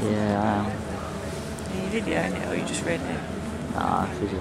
Yeah, I am. You did, yeah, or you just read it? Nah, video.